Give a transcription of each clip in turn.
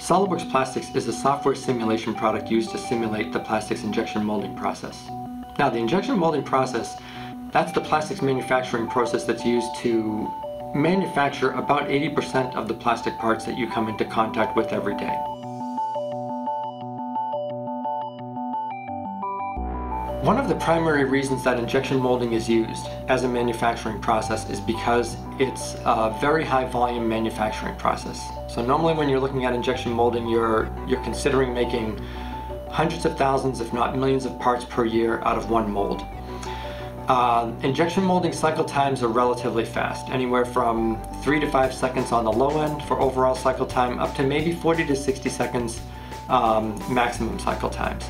SOLIDWORKS Plastics is a software simulation product used to simulate the plastics injection molding process. Now the injection molding process, that's the plastics manufacturing process that's used to manufacture about 80% of the plastic parts that you come into contact with every day. One of the primary reasons that injection molding is used as a manufacturing process is because it's a very high volume manufacturing process. So normally when you're looking at injection molding, you're, you're considering making hundreds of thousands, if not millions of parts per year out of one mold. Uh, injection molding cycle times are relatively fast, anywhere from 3 to 5 seconds on the low end for overall cycle time, up to maybe 40 to 60 seconds um, maximum cycle times.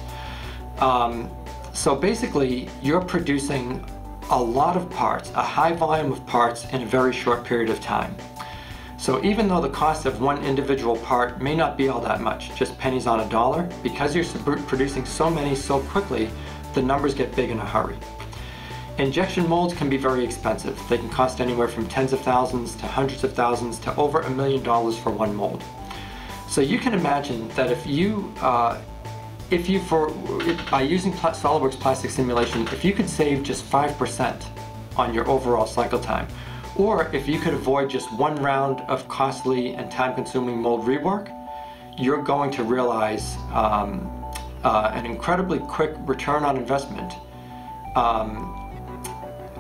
Um, so basically, you're producing a lot of parts, a high volume of parts in a very short period of time. So even though the cost of one individual part may not be all that much, just pennies on a dollar, because you're producing so many so quickly, the numbers get big in a hurry. Injection molds can be very expensive. They can cost anywhere from tens of thousands to hundreds of thousands to over a million dollars for one mold. So you can imagine that if you uh, if you, for by using SOLIDWORKS plastic simulation, if you could save just 5% on your overall cycle time, or if you could avoid just one round of costly and time-consuming mold rework, you're going to realize um, uh, an incredibly quick return on investment um,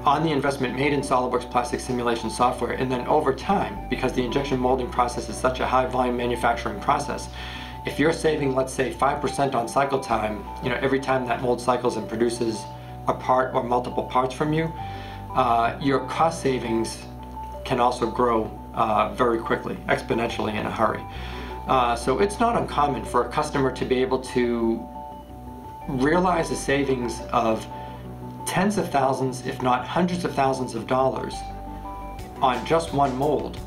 on the investment made in SOLIDWORKS plastic simulation software, and then over time, because the injection molding process is such a high volume manufacturing process, if you're saving, let's say, 5% on cycle time, you know, every time that mold cycles and produces a part or multiple parts from you, uh, your cost savings can also grow uh, very quickly, exponentially in a hurry. Uh, so it's not uncommon for a customer to be able to realize a savings of tens of thousands, if not hundreds of thousands of dollars on just one mold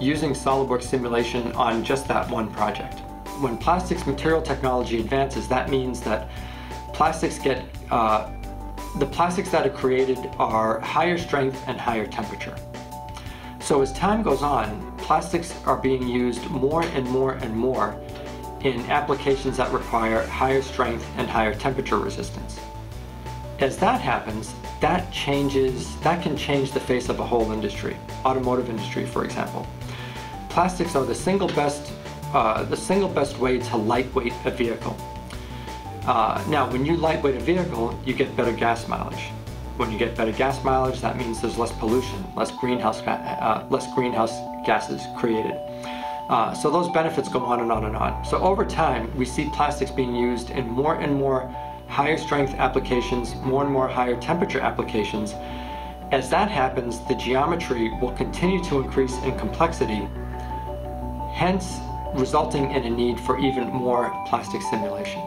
using SOLIDWORKS simulation on just that one project when plastics material technology advances, that means that plastics get, uh, the plastics that are created are higher strength and higher temperature. So as time goes on, plastics are being used more and more and more in applications that require higher strength and higher temperature resistance. As that happens, that changes, that can change the face of a whole industry, automotive industry for example. Plastics are the single best uh, the single best way to lightweight a vehicle. Uh, now, when you lightweight a vehicle, you get better gas mileage. When you get better gas mileage, that means there's less pollution, less greenhouse, uh, less greenhouse gases created. Uh, so those benefits go on and on and on. So over time, we see plastics being used in more and more higher strength applications, more and more higher temperature applications. As that happens, the geometry will continue to increase in complexity. Hence, resulting in a need for even more plastic simulation.